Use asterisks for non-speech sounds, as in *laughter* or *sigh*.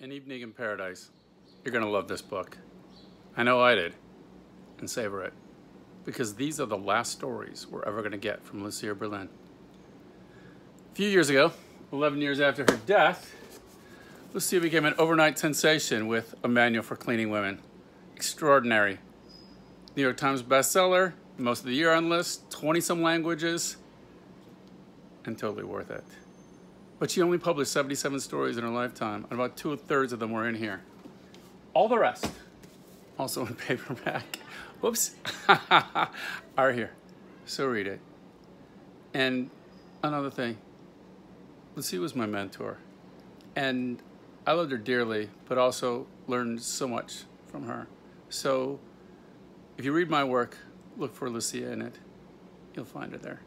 An Evening in Paradise. You're going to love this book. I know I did. And savor it. Because these are the last stories we're ever going to get from Lucia Berlin. A few years ago, 11 years after her death, Lucia became an overnight sensation with A Manual for Cleaning Women. Extraordinary. New York Times bestseller, most of the year on list, 20 some languages, and totally worth it. But she only published 77 stories in her lifetime, and about two thirds of them were in here. All the rest, also in *laughs* paperback, whoops, *laughs* are here. So read it. And another thing, Lucy was my mentor. And I loved her dearly, but also learned so much from her. So if you read my work, look for Lucia in it. You'll find her there.